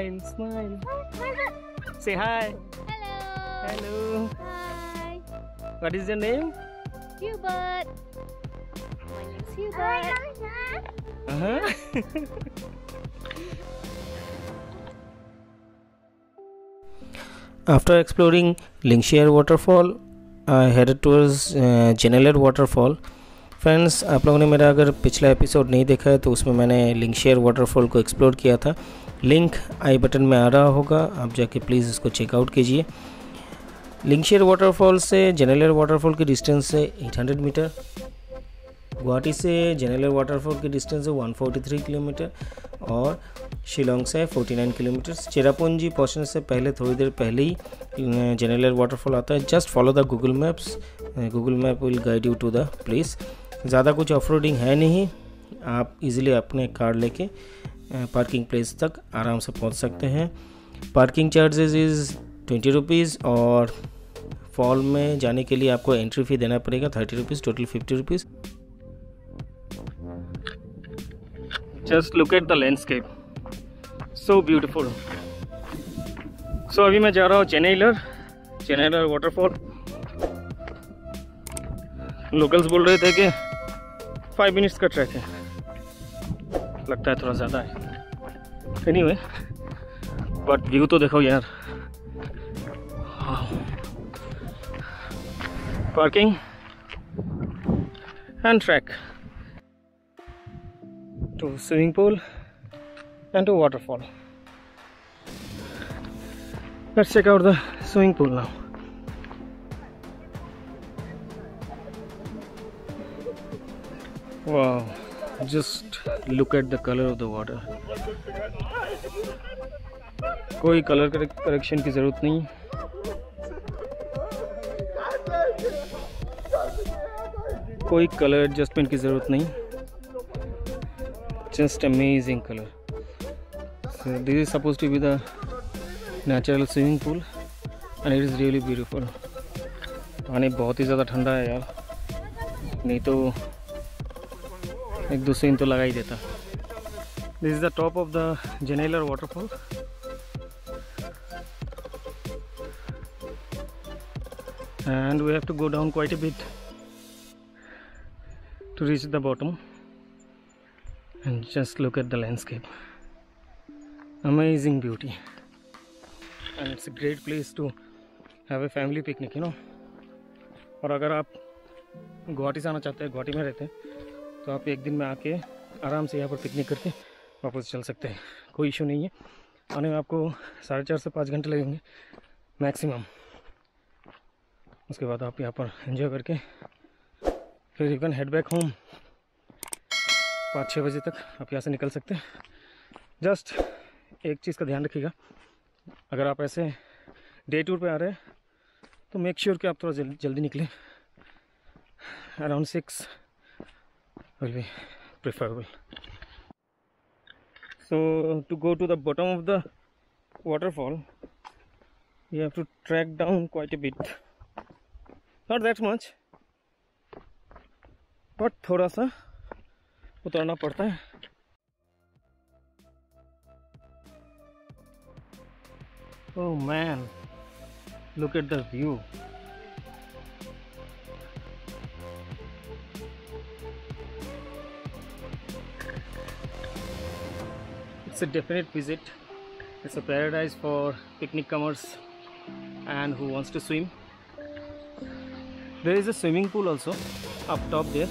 Smile, smile. Say hi. Hello. Hello. Hi. What is your name? Hubert. My name's Hubert. Uh-huh. After exploring Linkshire waterfall, I headed towards uh, Geneler waterfall. Friends, आप लोगों ने मेरा अगर पिछला episode नहीं देखा है तो उसमें मैंने लिंक शेयर वाटरफॉल को एक्सप्लोर किया था। लिंक आई बटन में आ रहा होगा, आप जाके प्लीज़ इसको चेकआउट कीजिए। लिंक शेयर वाटरफॉल से जेनेलर वाटरफॉल की डिस्टेंस है 800 मीटर गुवाहाटी से जेनेलर वाटरफॉल की डिस्टेंस है 143 किलोमीटर और शिलोंग से 49 किलोमीटर चेरापूंजी पहुँचने से पहले, थोड़ी देर पहले ही जेनेलर वाटरफॉल आता है। Just follow the Google Maps Google Map will guide you to the place ज़्यादा कुछ ऑफ़ है नहीं। आप इजीली अपने कार लेके पार्किंग प्लेस तक आराम से पहुँच सकते हैं। Parking charges is twenty rupees और फॉल में जाने के लिए आपको एंट्री फ़ी देना पड़ेगा thirty rupees total fifty rupees just look at the landscape so beautiful so अभी मैं जा रहा हूँ चेन्नईलर चेन्नईलर वाटरफॉल लोकल्स बोल रहे थे कि फाइव मिनट्स का ट्रैक है लगता है थोड़ा ज़्यादा है। एनी वे बट व्यू तो देखो यार। Parking and track to swimming pool and to waterfall. Let's check out the swimming pool now. Wow, just look at the color of the water. कोई कलर करेक्शन की ज़रूरत नहीं। कोई colour adjustment की ज़रूरत नहीं। Just amazing colour this is suppose to be the natural swimming pool and it is really beautiful पानी बहुत ही ज़्यादा ठंडा है यार। नहीं तो एक दूसरे तो लगा ही देता। This is the top of the Geneler waterfall and we have to go down quite a bit to reach the bottom and just look at the landscape amazing beauty and it's a great place to have a family picnic you know और अगर आप गुवाहाटी से आना चाहते हैं, गुवाहाटी में रहते हैं तो आप एक दिन में आके आराम से यहाँ पर पिकनिक करके वापस चल सकते हैं। कोई इशू नहीं है। आने में आपको साढ़े चार से पाँच घंटे लगेंगे मैक्सिमम उसके बाद आप यहाँ पर एंजॉय करके फिर you can head back home पाँच छः बजे तक आप यहाँ से निकल सकते हैं। जस्ट एक चीज़ का ध्यान रखिएगा। अगर आप ऐसे डे टूर पे आ रहे हैं तो मेक श्योर sure कि आप थोड़ा जल्दी जल्दी निकलें। Around six will be preferable so to go to the bottom of the waterfall you have to track down quite a bit not that much but थोड़ा सा उतरना पड़ता है oh man look at the view it's a definite visit. It's a paradise for picnic comers and who wants to swim. There is a swimming pool also up top there